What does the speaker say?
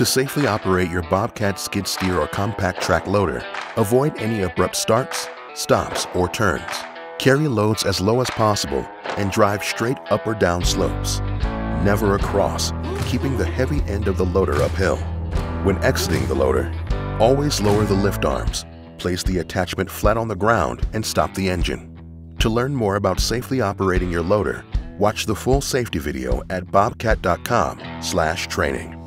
To safely operate your Bobcat skid steer or compact track loader, avoid any abrupt starts, stops, or turns. Carry loads as low as possible and drive straight up or down slopes. Never across, keeping the heavy end of the loader uphill. When exiting the loader, always lower the lift arms, place the attachment flat on the ground and stop the engine. To learn more about safely operating your loader, watch the full safety video at bobcat.com/training.